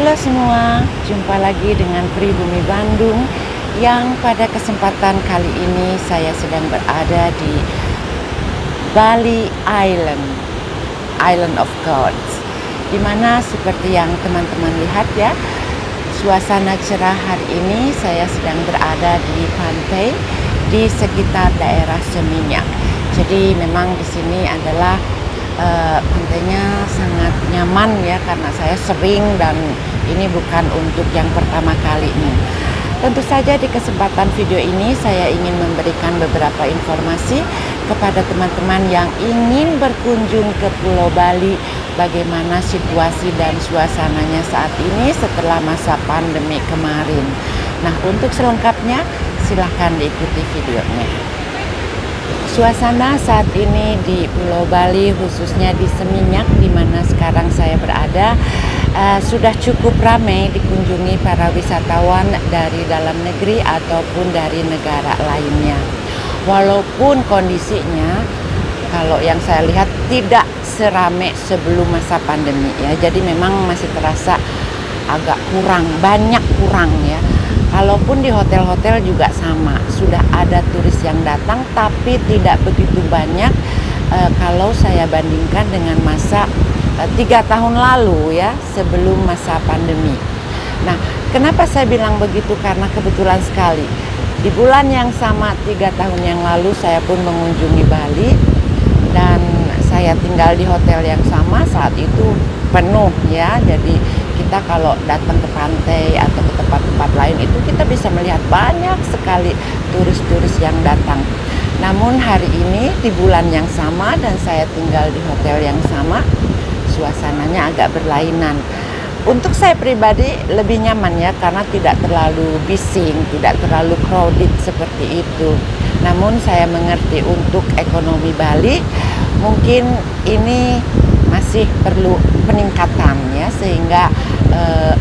Halo semua, jumpa lagi dengan Pribumi Bandung yang pada kesempatan kali ini saya sedang berada di Bali Island, Island of Gods. Di mana seperti yang teman-teman lihat ya, suasana cerah hari ini saya sedang berada di pantai di sekitar daerah Seminyak. Jadi memang di sini adalah uh, pantainya sangat nyaman ya karena saya sering dan ini bukan untuk yang pertama kalinya. Tentu saja di kesempatan video ini saya ingin memberikan beberapa informasi kepada teman-teman yang ingin berkunjung ke Pulau Bali bagaimana situasi dan suasananya saat ini setelah masa pandemi kemarin. Nah, untuk selengkapnya silahkan diikuti videonya. Suasana saat ini di Pulau Bali khususnya di Seminyak di mana sekarang saya berada uh, sudah cukup ramai dikunjungi para wisatawan dari dalam negeri ataupun dari negara lainnya. Walaupun kondisinya kalau yang saya lihat tidak serame sebelum masa pandemi ya. Jadi memang masih terasa agak kurang, banyak kurang ya Kalaupun di hotel-hotel juga sama, sudah ada turis yang datang, tapi tidak begitu banyak e, kalau saya bandingkan dengan masa e, tiga tahun lalu ya, sebelum masa pandemi. Nah, kenapa saya bilang begitu? Karena kebetulan sekali di bulan yang sama tiga tahun yang lalu saya pun mengunjungi Bali dan saya tinggal di hotel yang sama saat itu penuh ya, jadi kita kalau datang ke pantai atau ke tempat-tempat lain itu kita bisa melihat banyak sekali turis-turis yang datang. Namun hari ini di bulan yang sama dan saya tinggal di hotel yang sama, suasananya agak berlainan. Untuk saya pribadi lebih nyaman ya karena tidak terlalu bising, tidak terlalu crowded seperti itu. Namun saya mengerti untuk ekonomi Bali mungkin ini masih perlu peningkatan ya sehingga eh,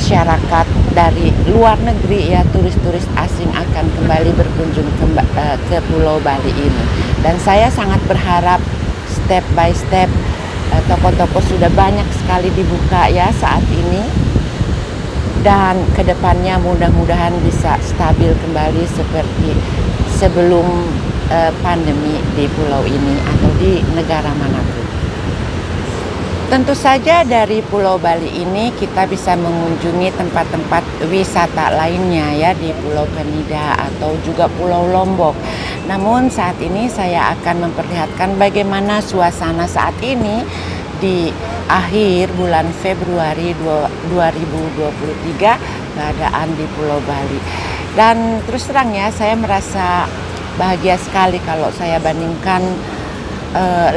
masyarakat dari luar negeri ya turis-turis asing akan kembali berkunjung ke, eh, ke Pulau Bali ini dan saya sangat berharap step by step eh, toko-toko sudah banyak sekali dibuka ya saat ini dan ke depannya mudah-mudahan bisa stabil kembali seperti sebelum eh, pandemi di pulau ini atau di negara mana pun. Tentu saja dari Pulau Bali ini kita bisa mengunjungi tempat-tempat wisata lainnya ya di Pulau Penida atau juga Pulau Lombok. Namun saat ini saya akan memperlihatkan bagaimana suasana saat ini di akhir bulan Februari 2023 keadaan di Pulau Bali. Dan terus terang ya saya merasa bahagia sekali kalau saya bandingkan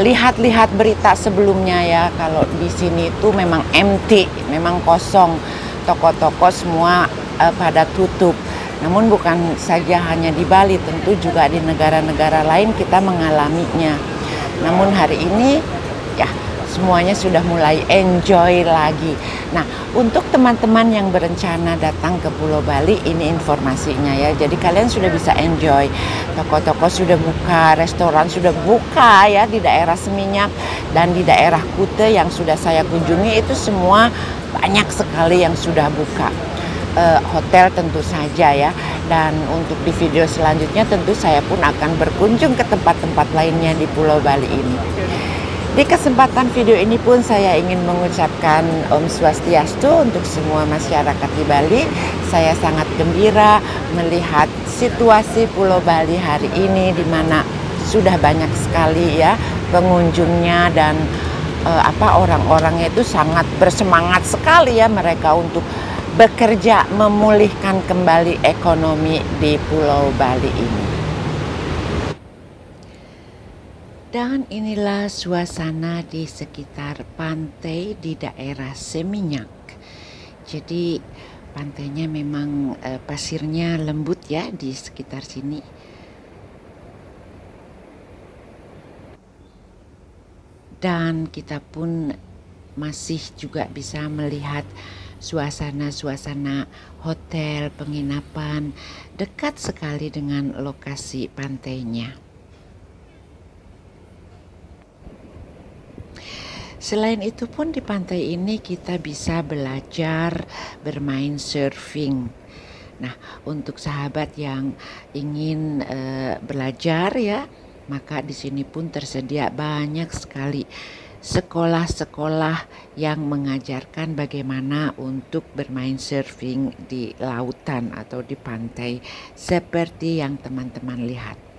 lihat-lihat uh, berita sebelumnya ya kalau di sini itu memang empty, memang kosong, toko-toko semua uh, pada tutup. Namun bukan saja hanya di Bali, tentu juga di negara-negara lain kita mengalaminya. Namun hari ini ya semuanya sudah mulai enjoy lagi. Nah, untuk teman-teman yang berencana datang ke Pulau Bali, ini informasinya ya. Jadi kalian sudah bisa enjoy. Toko-toko sudah buka, restoran sudah buka ya di daerah Seminyak dan di daerah Kute yang sudah saya kunjungi itu semua banyak sekali yang sudah buka. Uh, hotel tentu saja ya dan untuk di video selanjutnya tentu saya pun akan berkunjung ke tempat-tempat lainnya di Pulau Bali ini. Di kesempatan video ini pun saya ingin mengucapkan Om Swastiastu untuk semua masyarakat di Bali. Saya sangat gembira melihat situasi Pulau Bali hari ini di mana sudah banyak sekali ya pengunjungnya dan uh, apa orang-orangnya itu sangat bersemangat sekali ya mereka untuk bekerja memulihkan kembali ekonomi di Pulau Bali ini. Dan inilah suasana di sekitar pantai di daerah Seminyak. Jadi pantainya memang eh, pasirnya lembut ya di sekitar sini. Dan kita pun masih juga bisa melihat suasana-suasana hotel, penginapan dekat sekali dengan lokasi pantainya. Selain itu pun di pantai ini kita bisa belajar bermain surfing. Nah, untuk sahabat yang ingin uh, belajar ya, maka di sini pun tersedia banyak sekali sekolah-sekolah yang mengajarkan bagaimana untuk bermain surfing di lautan atau di pantai seperti yang teman-teman lihat.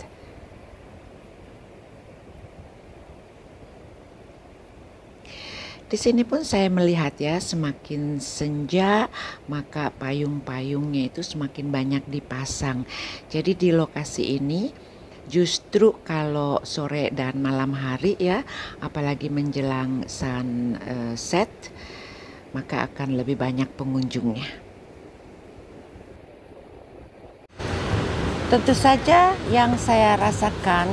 Di sini pun saya melihat ya semakin senja maka payung-payungnya itu semakin banyak dipasang. Jadi di lokasi ini justru kalau sore dan malam hari ya apalagi menjelang sunset maka akan lebih banyak pengunjungnya tentu saja yang saya rasakan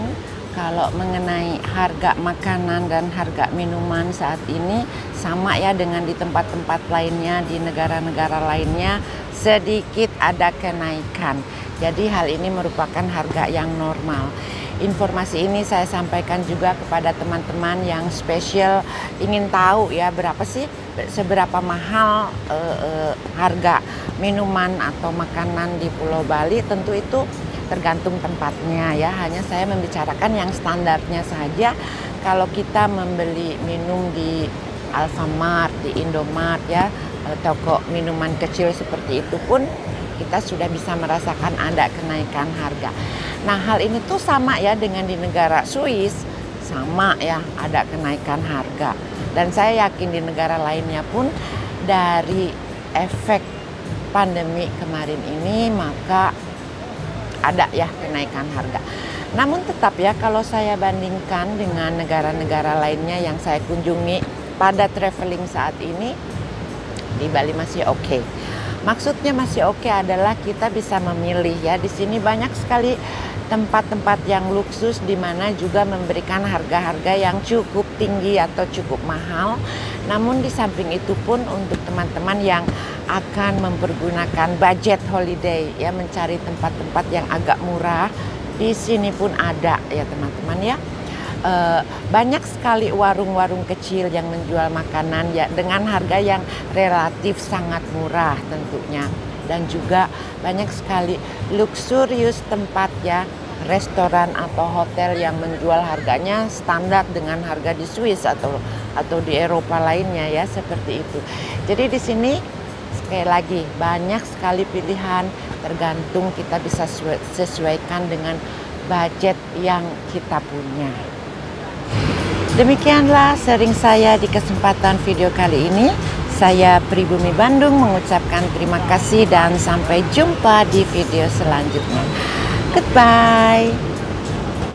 kalau mengenai harga makanan dan harga minuman saat ini sama ya dengan di tempat-tempat lainnya di negara-negara lainnya sedikit ada kenaikan jadi hal ini merupakan harga yang normal. Informasi ini saya sampaikan juga kepada teman-teman yang spesial ingin tahu ya berapa sih seberapa mahal uh, uh, harga minuman atau makanan di Pulau Bali. Tentu itu tergantung tempatnya ya. Hanya saya membicarakan yang standarnya saja. Kalau kita membeli minum di Alfamart, di Indomart ya, eh, toko minuman kecil seperti itu pun kita sudah bisa merasakan ada kenaikan harga. Nah, hal ini tuh sama ya dengan di negara Swiss, sama ya ada kenaikan harga. Dan saya yakin di negara lainnya pun dari efek pandemi kemarin ini maka ada ya kenaikan harga. Namun tetap ya kalau saya bandingkan dengan negara-negara lainnya yang saya kunjungi pada traveling saat ini di Bali masih oke. Okay Maksudnya masih oke okay adalah kita bisa memilih ya. Di sini banyak sekali tempat-tempat yang luksus di mana juga memberikan harga-harga yang cukup tinggi atau cukup mahal. Namun di samping itu pun untuk teman-teman yang akan mempergunakan budget holiday ya mencari tempat-tempat yang agak murah, di sini pun ada ya teman-teman ya uh, banyak sekali warung-warung kecil yang menjual makanan ya dengan harga yang relatif sangat murah tentunya dan juga banyak sekali luxurious tempat ya restoran atau hotel yang menjual harganya standar dengan harga di Swiss atau atau di Eropa lainnya ya seperti itu. Jadi di sini sekali lagi banyak sekali pilihan tergantung kita bisa sesuaikan dengan budget yang kita punya. Demikianlah sering saya di kesempatan video kali ini. Saya Pribumi Bandung mengucapkan terima kasih dan sampai jumpa di video selanjutnya. Goodbye.